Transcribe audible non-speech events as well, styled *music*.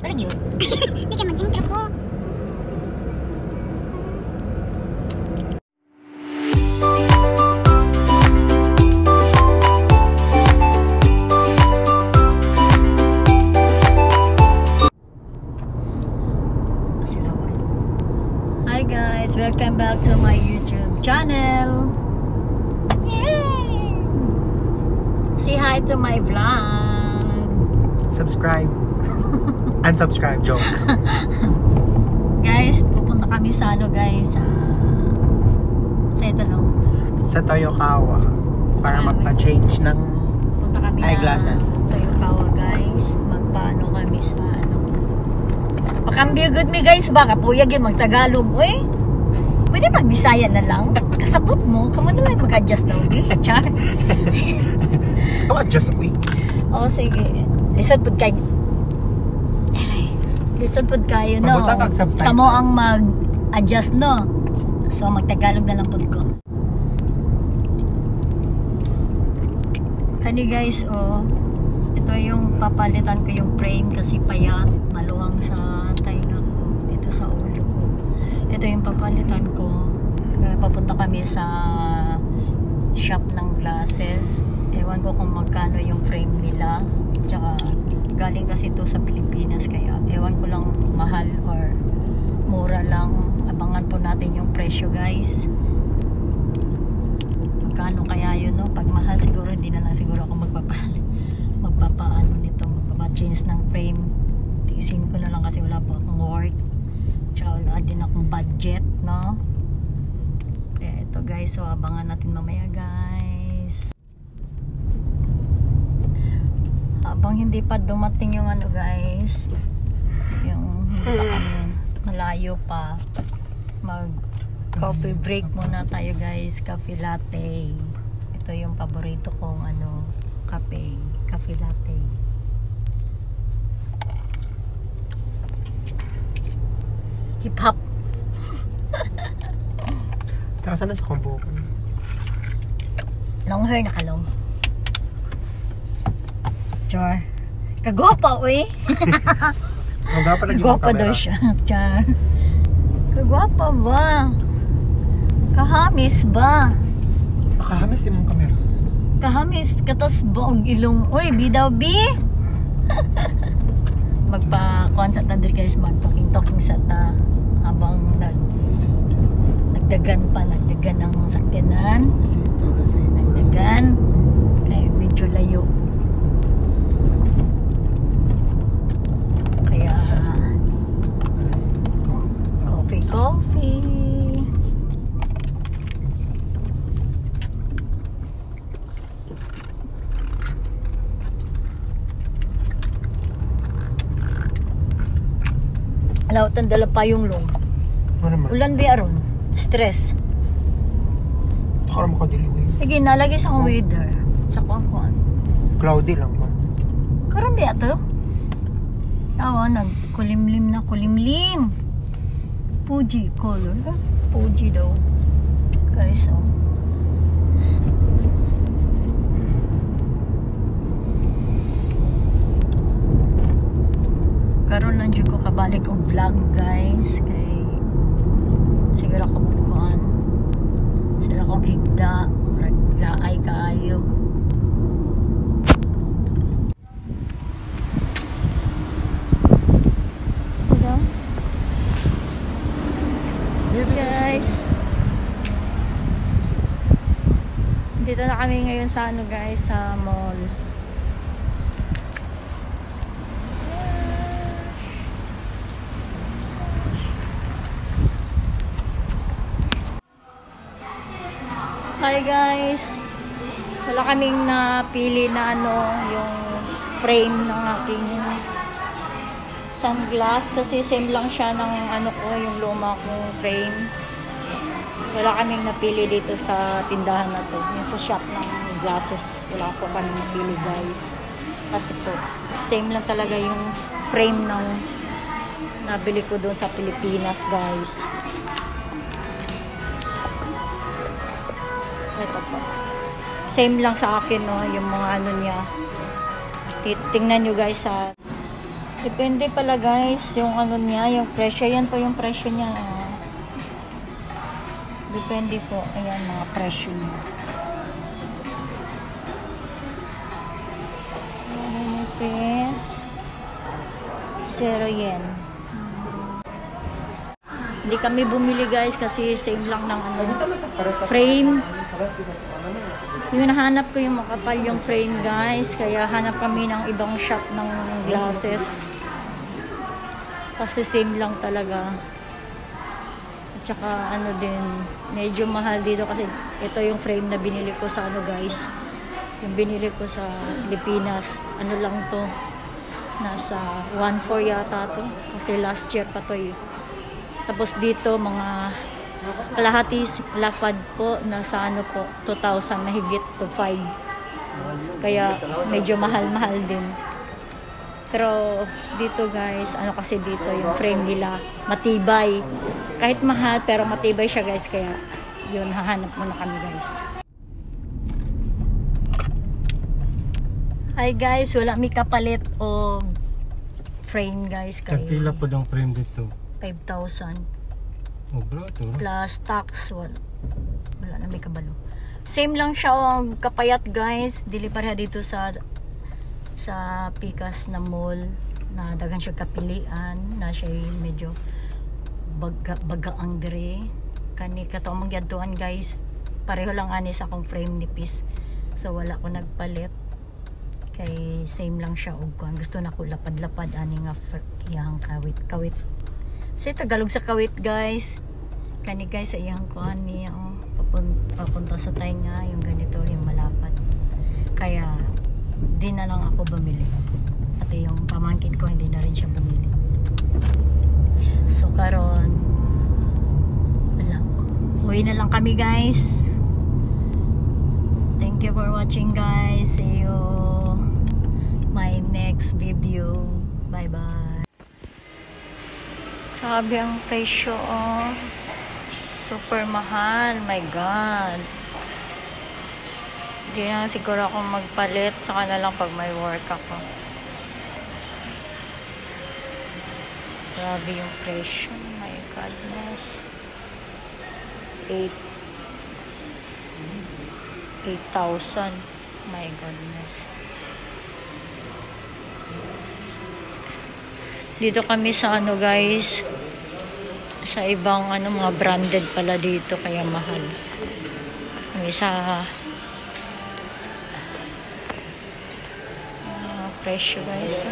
Pero yun. Hindi ka mag-intro po. Hi guys, welcome back to my YouTube channel. Yay! Say hi to my vlog. Subscribe. *laughs* Unsubscribe, joke. *laughs* Guys, pupunta kami sa ano guys, sa sa ito no. Sa Toyokawa. Para Ah, magpa-change ng... Punta kami Eyeglasses. na Toyokawa guys. Magpaano kami sa ano. Pakambyo good me guys, baka puyag yung magtagalog. Uy, pwede magbisaya na lang. Kasabot mo, kamo na lang mag-adjust na ulit. *laughs* Char. How about just a week? Oo, sige. Lisod pod kay Aray. Lisod pod kayo, no? Kamo ang mag-adjust, no? So, magtagalog na lang pod ko. Kani guys, oh. Ito yung papalitan ko yung frame kasi payat. Maluwang sa tainga ko. Dito sa ulo ko. Ito yung papalitan ko. Kaya papunta kami sa shop ng glasses. Ewan ko kung magkano yung frame nila. Tsaka galing kasi ito sa Pilipinas kaya ewan ko lang mahal or mura lang. Abangan po natin yung presyo guys. Magkano kaya yun no? Pag mahal siguro hindi na lang siguro ako magpapalit. *laughs* Magpapaano nito, magpapa-change ng frame. Tiisin ko na lang kasi wala po akong work. Tsaka wala din akong budget, no? Kaya ito guys, so abangan natin mamaya guys. Habang hindi pa dumating yung ano guys, yung kami malayo pa, mag coffee break muna tayo guys, coffee latte. Ito yung paborito kong ano, kape, coffee latte. Hip hop. Kasa na sa combo. Long hair na kalong. Char. Kagwapa, uy. *laughs* Magapa lagi yung Kagwapa daw siya. *laughs* Char. Kagwapa ba? Kahamis ba? Nakahamis din mong camera. Kahamis, katas buong ilong. Uy, bidaw, bi! *laughs* Magpa-kuhan sa tadir guys, mag-talking-talking sa ta habang nag nagdagan pa, nagdagan ng sakyanan. Nagdagan. Kaya medyo layo. Kaya, coffee, coffee. Alaw, tandala pa yung long. Ano? Ulan ba aron? Stress. Ito ka naman kadiliwin. Sige, nalagay sa akong weather. Sa kuwan Cloudy lang man. Karon di ato. Awa, nagkulimlim na kulimlim. Fuji color. Fuji daw. Guys, oh. Karon lang dyan ko kabalik og vlog guys kay siguro ako bukuan sila ko higda dito na kami ngayon sa ano guys sa mall. Hi guys. Wala kaming napili na ano yung frame ng aking sunglass kasi same lang siya ng ano ko yung luma kong frame wala kaming napili dito sa tindahan na to yung sa shop ng glasses wala po kami napili guys kasi po same lang talaga yung frame ng nabili ko doon sa Pilipinas guys ito po same lang sa akin no yung mga ano niya Ti- tingnan nyo guys sa Depende pala guys, yung ano niya, yung presyo. Yan po yung presyo niya. ah. Depende po. Ayan, mga presyo niya. Pesos. Zero yen. Hindi kami bumili guys kasi same lang ng ano, frame. Yung nahanap ko yung makapal yung frame guys. Kaya hanap kami ng ibang shop ng glasses. Kasi same lang talaga. At ano din, medyo mahal dito kasi ito yung frame na binili ko sa ano guys. Yung binili ko sa Pilipinas. Ano lang to. Nasa 1.4 yata to. Kasi last year pa to eh. Tapos dito mga kalahati lapad po nasa ano po 2,000 na higit to 5 kaya medyo mahal-mahal din pero dito guys ano kasi dito yung frame nila matibay. Kahit mahal pero matibay siya guys kaya yun hahanap muna kami guys. Hi guys wala mi kapalit o frame guys kay Pila po ng frame dito. 5,000 Oh bro, ito plus tax wala, wala na may kabalo. Same lang siya ang kapayat guys. Dili pareha dito sa sa Pikas na mall na daghan siya kapilian na siya medyo baga, baga ang dire kani kato ang magyadtuan guys pareho lang ani sa akong frame nipis so wala ko nagpalit. Kay same lang siya og kuan gusto na ko lapad-lapad ani nga iyang kawit kawit. Sa Tagalog sa kawit guys. Kani guys sa iyang kuan niya oh, papun- papunta sa tainga yung ganito yung malapad. Kaya di na lang ako bumili. Pati yung pamangkin ko hindi na rin siya bumili. So karon wala. Uwi na lang kami guys. Thank you for watching guys. See you. My next video. Bye bye Grabe ang presyo, oh. Super mahal. My God. Hindi na siguro ako magpalit. Saka na lang pag may work ako. Grabe yung presyo. My goodness. 8 8,000. My goodness. Dito kami sa ano guys, sa ibang ano mga branded pala dito kaya mahal. Kami sa presyo guys.